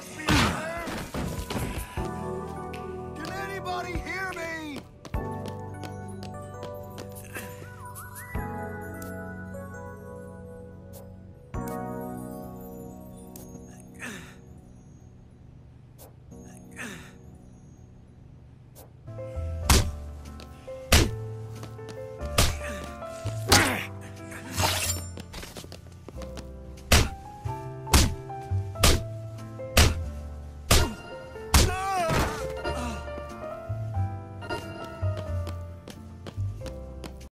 Can anybody